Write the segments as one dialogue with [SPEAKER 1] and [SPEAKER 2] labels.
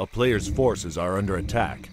[SPEAKER 1] A player's forces are under attack.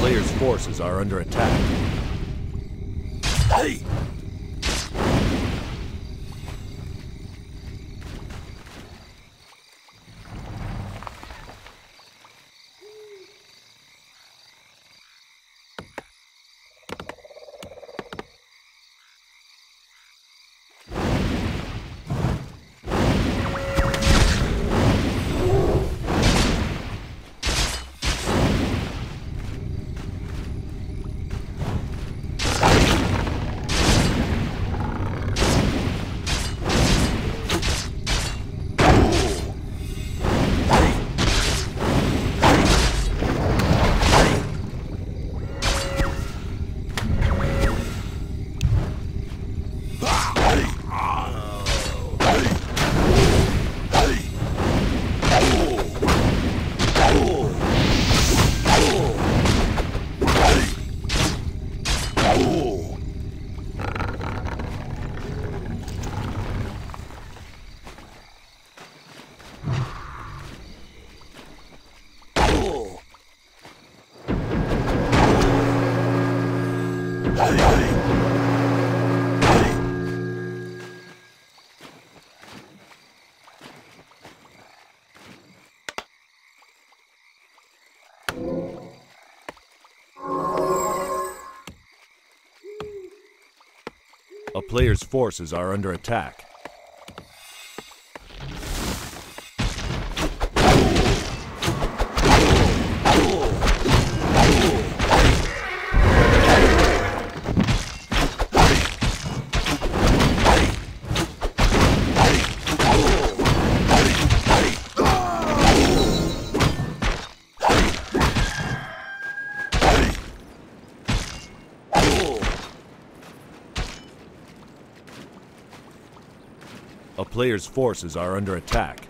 [SPEAKER 1] Player's forces are under attack. A player's forces are under attack. Player's forces are under attack.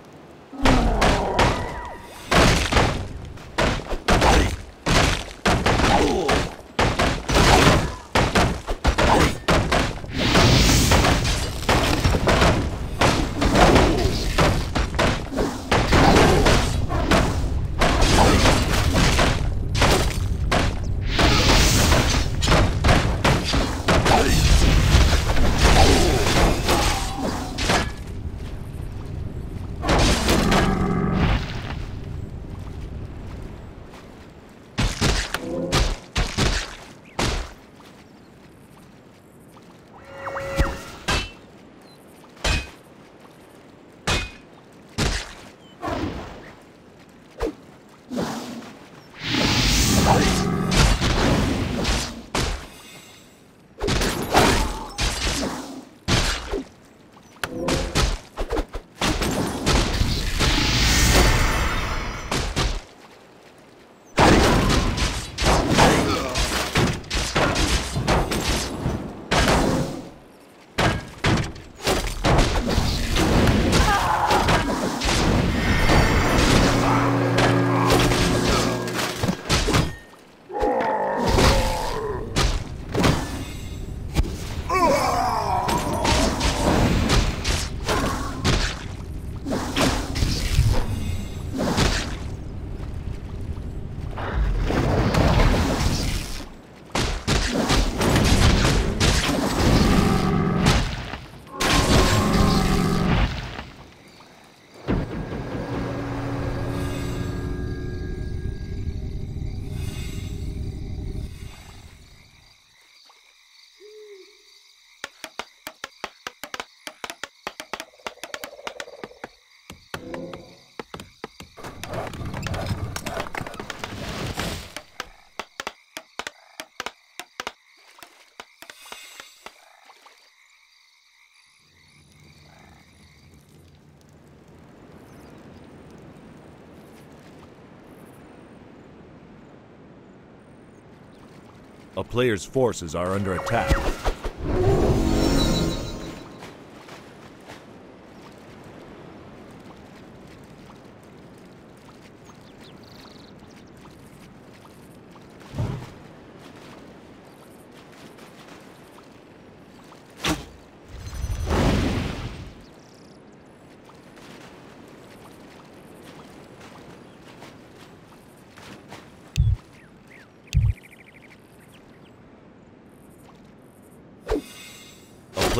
[SPEAKER 1] A player's forces are under attack.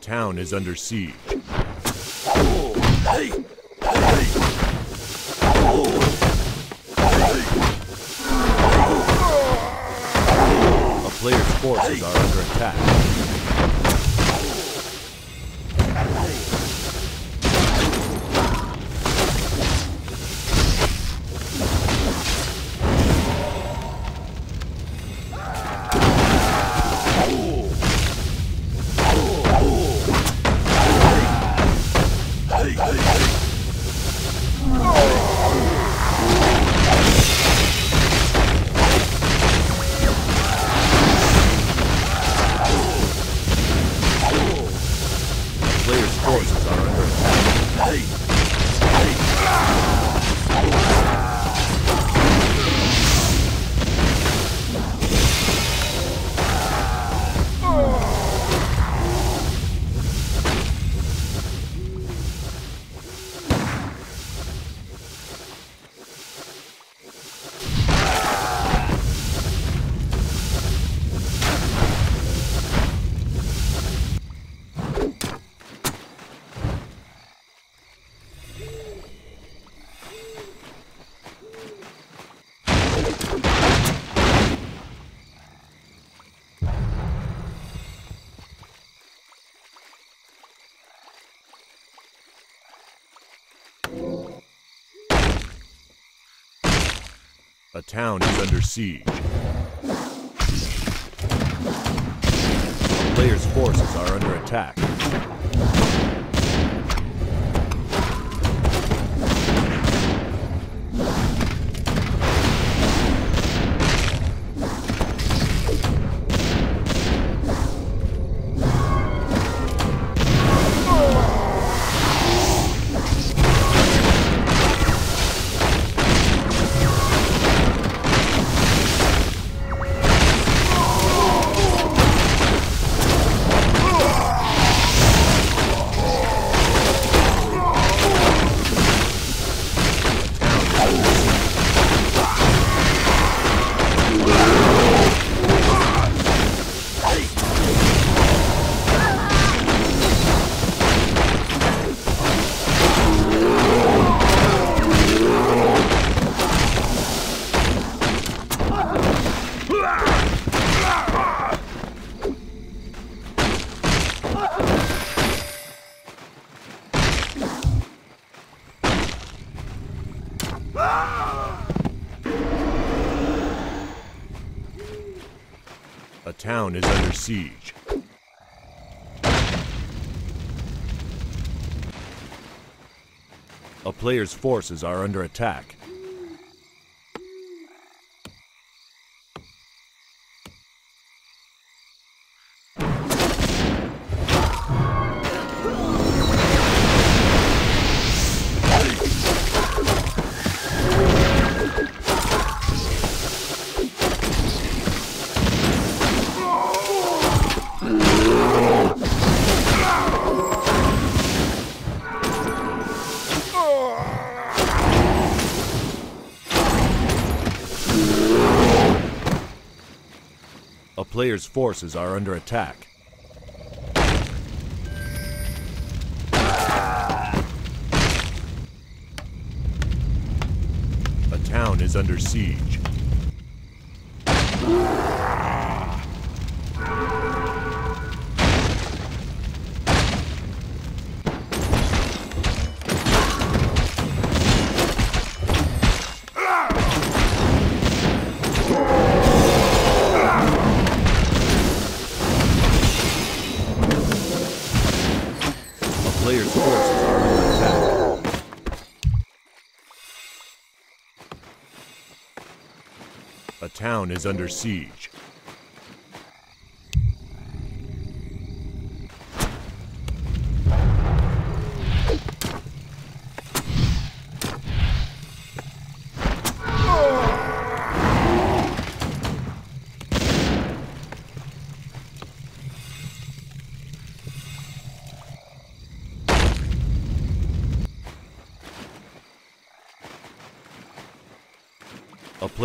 [SPEAKER 1] Town is under siege. A player's forces are under attack. A town is under siege. Player's forces are under attack. A player's forces are under attack. A player's forces are under attack. A town is under siege. A town is under siege.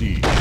[SPEAKER 1] Town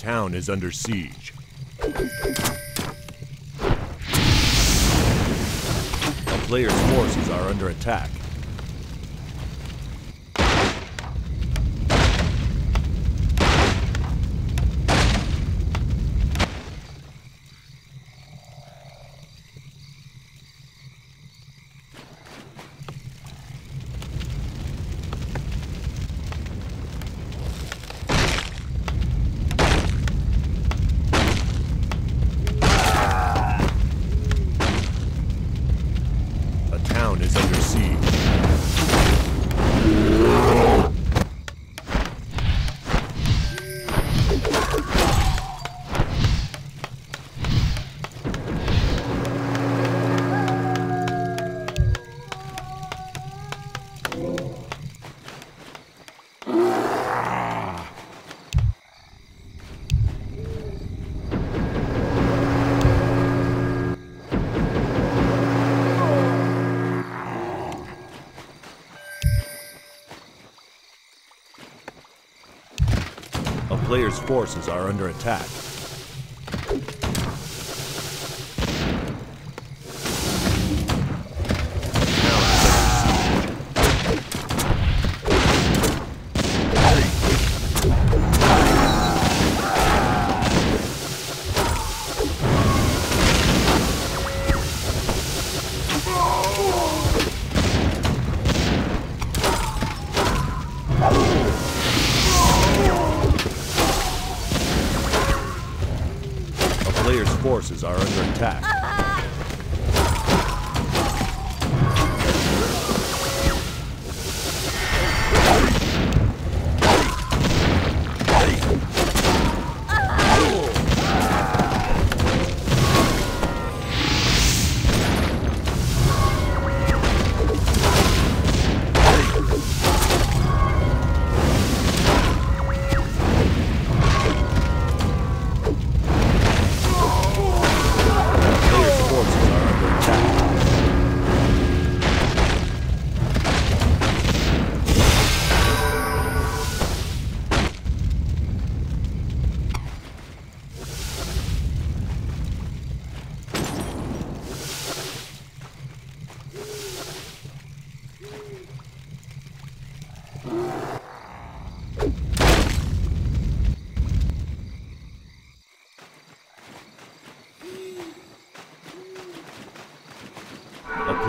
[SPEAKER 1] town is under siege. A player's forces are under attack. A forces are under attack.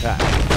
[SPEAKER 1] Attack.